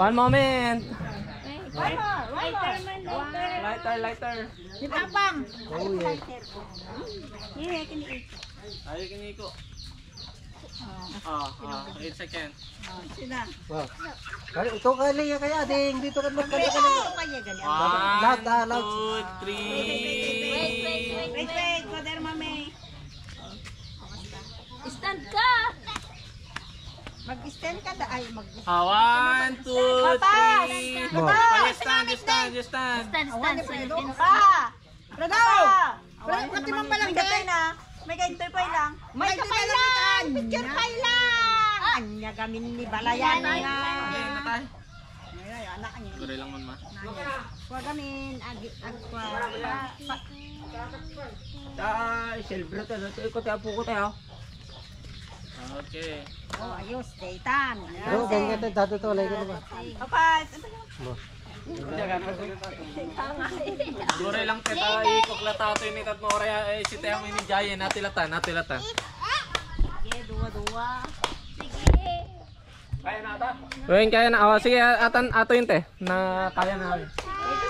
One moment. Lighter man, lighter. Lighter, lighter. Di tapang. Oh, yeah. Yeah, kini Ayaw kiniko. Ah, ah, 8 seconds. Sina. Wow. Kaya, ito kaya ya kaya ding dito ka lang Ito kaya gali. One, Loud, ah, loud. two, three. Wait, wait, wait. Wait, wait. Mami. Stand ka! Mag-stand ka da. Ay, mag Ah, one, two, three. Ah, just stand, stand, stand. Stand, stand. So you can! Brother! Brother, pati mo palang gatay na. May ganito pa lang. May kapay lang. Picture pa lang. Anya gamin ni balayan nga. Tayo. Anak niya. Gure lang man ma. Huwag gamin. Agwa. Ah, silver to. Ito ikot apo ko tayo. Okay. Oh, ayos. Daytan. Bro, ganyan tayo dati to lagi ko ba? Papas. Gure lang kita ikok la tato ini tat mo ore eh si Teo ini jaya natilata natilata. Sige, dua-dua. Sige. Kaya na ata? Weng kaya na. Oh, sige atan ato yun te. Na kaya na. Ito, sige lang na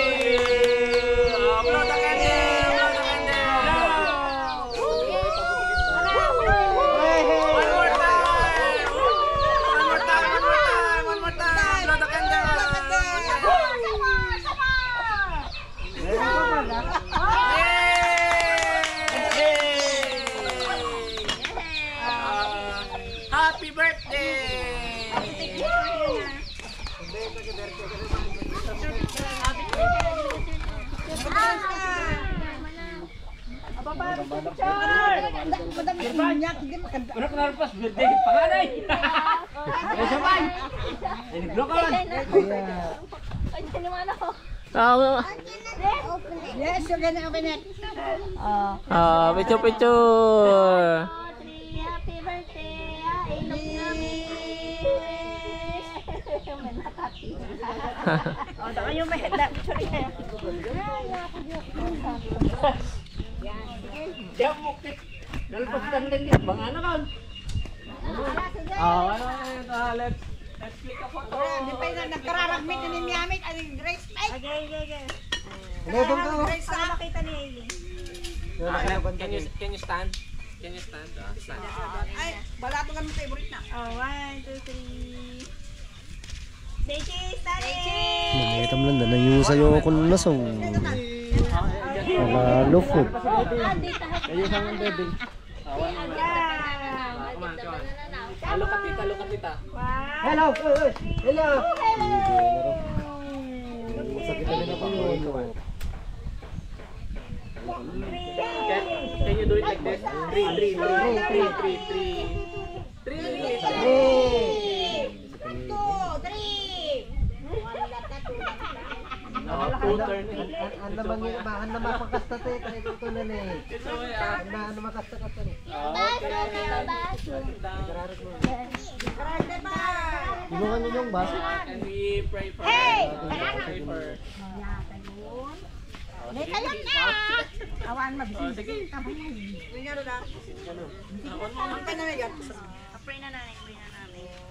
Banyak. Hindi maganda. Ano ka pas birthday panganay? Eh sabay. Ini global. Ay, hindi naman ako. Ah, Yes, you're gonna open it. Oh. ah, picture picture. Three, happy birthday. Ah, inom namin. May nakati. Oh, da kayo may handa. Sorry kayo. Ah, ano ah, let's let's click a photo. Hindi pa na nagkararagmit na ni Miamit. Ano yung Grace Mike? Okay, okay, okay. Lebong ka. Grace na makita ni Aileen. Ah, can you can you stand? Can you stand? Ah, stand. Ay, balato kami favorite na. Oh, one, two, three. Sechi, study! Mamaya lang na yung sayo ko na so. Wala lufod. Dito. Kayo sa mga baby. Ah, one moment. Come on, come on. Ah, look at tita, look at tita. Hello. Hello. Can, you do it like this? Three, three, three, three, three, three. Three, three. Two, three! Oh, two turn. Ang naman yung bahan na mapakasta tayo kaya ito na na eh. It's okay, ah. Ang na ano makasta ka ni. Okay. Mo. Karate ba? Tulungan niyo yung baso. And we pray for hey! pray for May kayo na! Awan mabisi. Oh, sige. May nga na. Ah, one moment. Pray na na yan. Pray na namin. Pray na namin.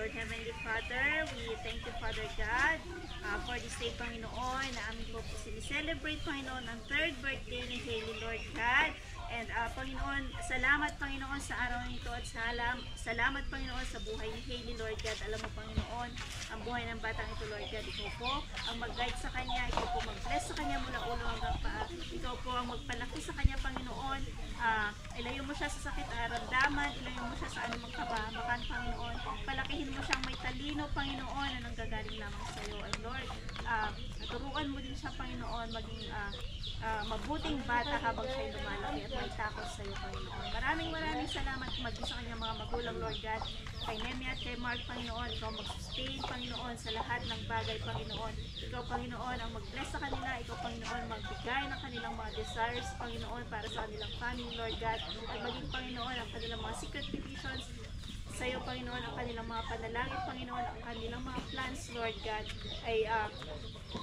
Lord Heavenly Father, we thank you, Father God, uh, for this day, Panginoon, na amin po po celebrate, Panginoon, ang third birthday ni Hailey, Lord God. And ah, Panginoon, salamat Panginoon sa araw na ito at salam, salamat Panginoon sa buhay ni Hailey, Lord God. Alam mo Panginoon, ang buhay ng batang ito, Lord God. Ikaw po ang mag-guide sa kanya, ikaw po mag-bless sa kanya mula ulo hanggang paa. Ikaw po ang magpalaki sa kanya, Panginoon. Ah, ilayo mo siya sa sakit na ramdaman, ilayo mo siya sa anumang kabahamakan, Panginoon. Palakihin mo siyang may talino, Panginoon, na nanggagaling lamang sa iyo. And Lord, ah, turuan mo din siya, Panginoon, maging ah, ah, mabuting bata habang siya lumalaki at may takot sa iyo, Panginoon. Maraming maraming salamat maging sa kanyang mga magulang, Lord God. Kay Nemi at kay Mark, Panginoon, ikaw mag-sustain, Panginoon, sa lahat ng bagay, Panginoon. Ikaw, Panginoon, ang mag-bless sa kanila. Ikaw, Panginoon, magbigay ng kanilang mga desires, Panginoon, para sa kanilang family, Lord God. At maging, Panginoon, ang kanilang mga secret petitions sa iyo, Panginoon, ang kanilang mga panalangin, Panginoon, ang kanilang mga plans, Lord God, ay ah,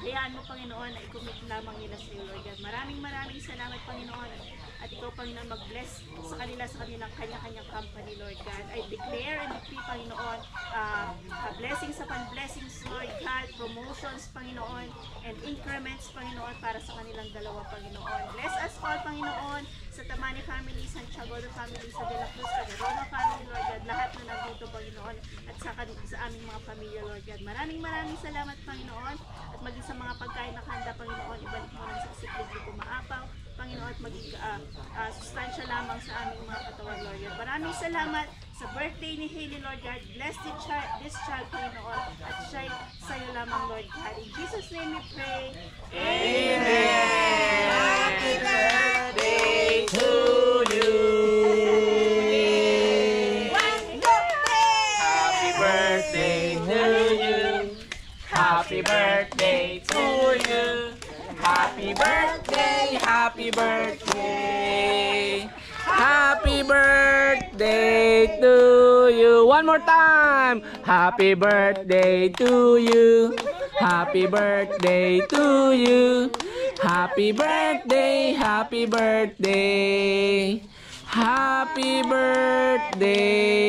hayaan mo, Panginoon, na i-commit lamang nila sa iyo, Lord God. Maraming maraming salamat, Panginoon. At ikaw, Panginoon, mag-bless sa kanila sa kanilang kanya-kanyang company, Lord God. I declare and decree, Panginoon, ah, blessings upon blessings, Lord God, promotions, Panginoon, and increments, Panginoon, para sa kanilang dalawa, Panginoon. Bless us all, Panginoon, sa Tamani family, Santiago family, sa De La Cruz, sa Roma family, Lord God, lahat na nandito, Panginoon, at sa, sa aming mga pamilya, Lord God. Maraming maraming salamat, Panginoon, at maging sa mga pagkain na handa, Panginoon, ibalik mo lang sa siklid ko maapaw, Panginoon, at maging ah, ah, sustansya lamang sa aming mga katawan, Lord God. Maraming salamat sa birthday ni Hailey, Lord God. Bless the child, this child, Panginoon, at siya sa iyo lamang, Lord God. In Jesus' name we pray. Happy birthday to you. Happy birthday to you. Happy birthday to you. Happy birthday, happy birthday. Happy birthday to you. One more time. Happy birthday to you. Happy birthday to you. Happy birthday, happy birthday. Happy birthday